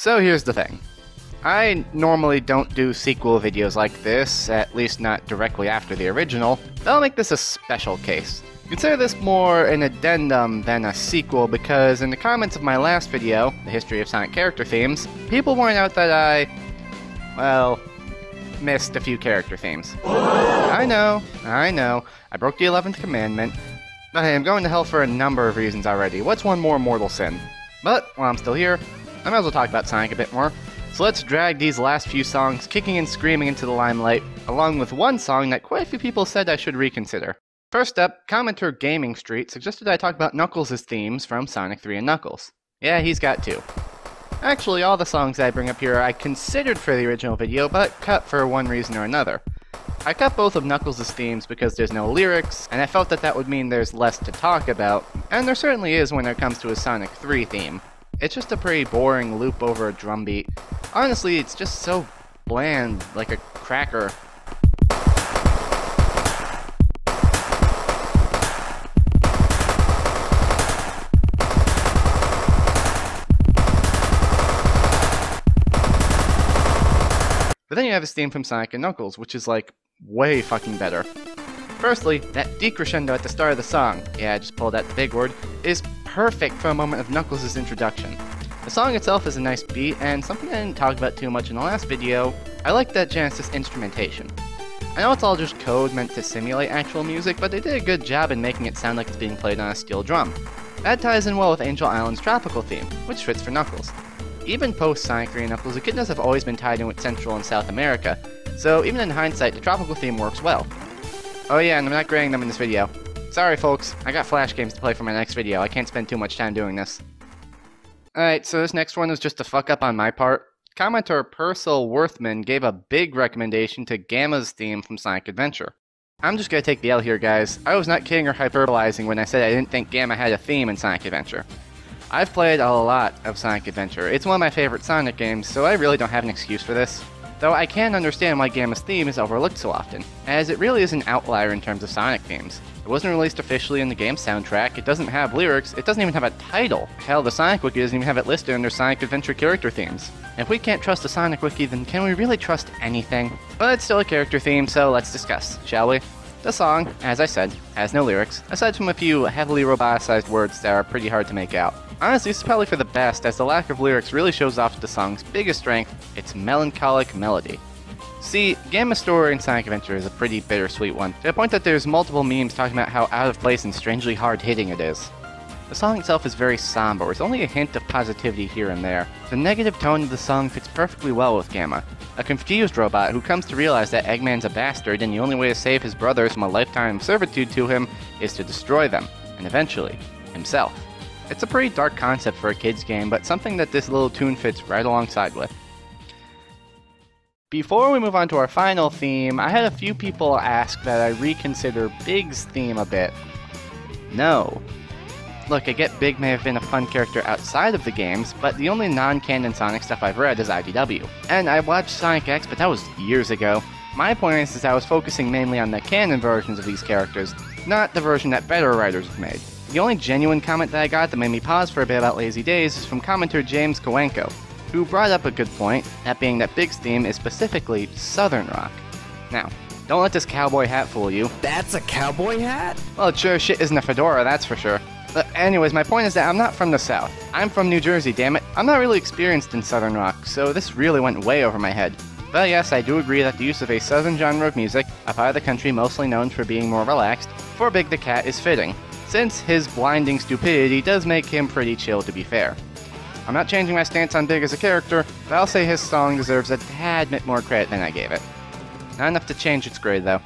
So here's the thing. I normally don't do sequel videos like this, at least not directly after the original, but I'll make this a special case. Consider this more an addendum than a sequel because in the comments of my last video, The History of Sonic Character Themes, people point out that I, well, missed a few character themes. I know, I know, I broke the 11th commandment, but hey, I'm going to hell for a number of reasons already. What's one more mortal sin? But, while I'm still here, I might as well talk about Sonic a bit more. So let's drag these last few songs kicking and screaming into the limelight, along with one song that quite a few people said I should reconsider. First up, commenter Gaming Street suggested I talk about Knuckles' themes from Sonic 3 and Knuckles. Yeah, he's got two. Actually, all the songs I bring up here I considered for the original video, but cut for one reason or another. I cut both of Knuckles' themes because there's no lyrics, and I felt that that would mean there's less to talk about, and there certainly is when it comes to his Sonic 3 theme. It's just a pretty boring loop over a drum beat. Honestly, it's just so bland, like a cracker. But then you have his theme from Sonic and Knuckles, which is like way fucking better. Firstly, that decrescendo at the start of the song, yeah, I just pulled out the big word, is perfect for a moment of Knuckles' introduction. The song itself is a nice beat, and something I didn't talk about too much in the last video, I like that Genesis instrumentation. I know it's all just code meant to simulate actual music, but they did a good job in making it sound like it's being played on a steel drum. That ties in well with Angel Island's tropical theme, which fits for Knuckles. Even post Sonic 3 and Knuckles, echidnas have always been tied in with Central and South America, so even in hindsight, the tropical theme works well. Oh yeah, and I'm not grading them in this video. Sorry folks, I got Flash games to play for my next video, I can't spend too much time doing this. Alright, so this next one is just a fuck up on my part. Commenter Purcell Worthman gave a big recommendation to Gamma's theme from Sonic Adventure. I'm just gonna take the L here, guys. I was not kidding or hyperbolizing when I said I didn't think Gamma had a theme in Sonic Adventure. I've played a lot of Sonic Adventure. It's one of my favorite Sonic games, so I really don't have an excuse for this. Though I can understand why Gamma's theme is overlooked so often, as it really is an outlier in terms of Sonic themes. It wasn't released officially in the game soundtrack, it doesn't have lyrics, it doesn't even have a title. Hell, the Sonic Wiki doesn't even have it listed under Sonic Adventure character themes. If we can't trust the Sonic Wiki, then can we really trust anything? But it's still a character theme, so let's discuss, shall we? The song, as I said, has no lyrics, aside from a few heavily roboticized words that are pretty hard to make out. Honestly, this is probably for the best, as the lack of lyrics really shows off the song's biggest strength, its melancholic melody. See, Gamma's story in Sonic Adventure is a pretty bittersweet one, to the point that there's multiple memes talking about how out of place and strangely hard-hitting it is. The song itself is very somber, with only a hint of positivity here and there. The negative tone of the song fits perfectly well with Gamma, a confused robot who comes to realize that Eggman's a bastard and the only way to save his brothers from a lifetime of servitude to him is to destroy them, and eventually, himself. It's a pretty dark concept for a kid's game, but something that this little tune fits right alongside with. Before we move on to our final theme, I had a few people ask that I reconsider Big's theme a bit. No. Look, I get Big may have been a fun character outside of the games, but the only non-canon Sonic stuff I've read is IDW. And I watched Sonic X, but that was years ago. My point is, is I was focusing mainly on the canon versions of these characters, not the version that better writers have made. The only genuine comment that I got that made me pause for a bit about Lazy Days is from commenter James Kowenko, who brought up a good point, that being that Big's theme is specifically Southern rock. Now, don't let this cowboy hat fool you. That's a cowboy hat? Well, it sure shit isn't a fedora, that's for sure. But anyways, my point is that I'm not from the South. I'm from New Jersey, damn it. I'm not really experienced in Southern rock, so this really went way over my head. But yes, I do agree that the use of a Southern genre of music, a part of the country mostly known for being more relaxed, for Big the Cat is fitting, since his blinding stupidity does make him pretty chill to be fair. I'm not changing my stance on Big as a character, but I'll say his song deserves a tad bit more credit than I gave it. Not enough to change its grade, though.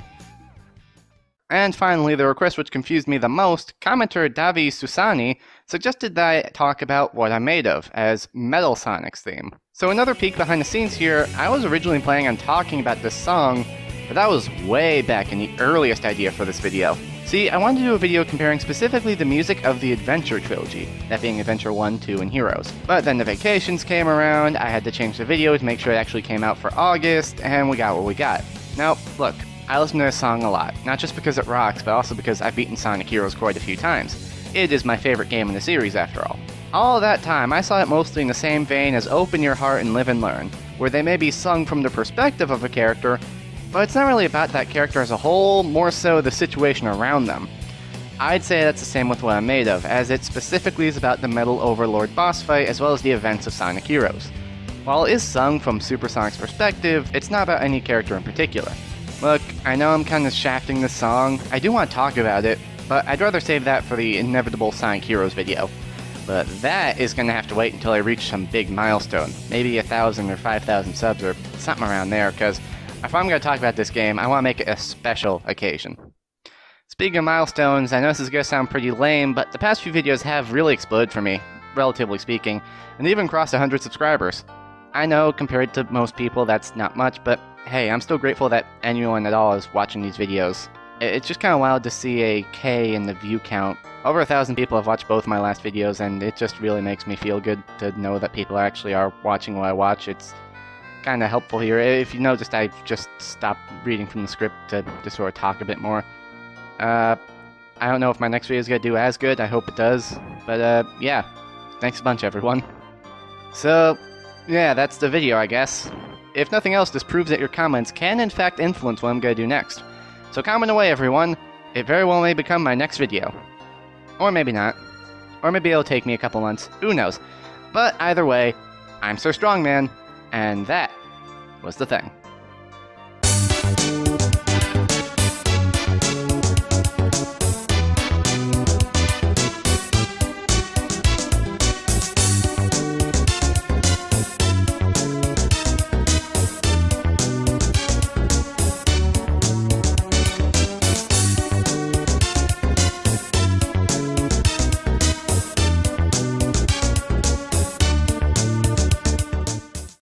And finally, the request which confused me the most, commenter Davi Susani suggested that I talk about what I'm made of, as Metal Sonic's theme. So another peek behind the scenes here, I was originally planning on talking about this song, but that was way back in the earliest idea for this video. See, I wanted to do a video comparing specifically the music of the Adventure trilogy, that being Adventure 1, 2, and Heroes. But then the vacations came around, I had to change the video to make sure it actually came out for August, and we got what we got. Now, look, I listen to this song a lot, not just because it rocks, but also because I've beaten Sonic Heroes quite a few times. it is my favorite game in the series after all. All that time, I saw it mostly in the same vein as Open Your Heart and Live and Learn, where they may be sung from the perspective of a character, but it's not really about that character as a whole, more so the situation around them. I'd say that's the same with what I'm made of, as it specifically is about the Metal Overlord boss fight as well as the events of Sonic Heroes. While it is sung from Supersonic's perspective, it's not about any character in particular. Look, I know I'm kind of shafting this song, I do want to talk about it, but I'd rather save that for the inevitable Sonic Heroes video. But that is going to have to wait until I reach some big milestone, maybe a thousand or five thousand subs or something around there, because if I'm going to talk about this game, I want to make it a special occasion. Speaking of milestones, I know this is going to sound pretty lame, but the past few videos have really exploded for me, relatively speaking, and even crossed 100 subscribers. I know, compared to most people, that's not much, but hey, I'm still grateful that anyone at all is watching these videos. It's just kind of wild to see a K in the view count. Over a thousand people have watched both my last videos, and it just really makes me feel good to know that people actually are watching what I watch. It's kind of helpful here. If you noticed, I just stopped reading from the script to, to sort of talk a bit more. Uh, I don't know if my next video is going to do as good. I hope it does. But, uh, yeah. Thanks a bunch, everyone. So, yeah, that's the video, I guess. If nothing else, this proves that your comments can in fact influence what I'm going to do next. So comment away, everyone. It very well may become my next video. Or maybe not. Or maybe it'll take me a couple months. Who knows? But either way, I'm Sir Strongman, and that was the thing.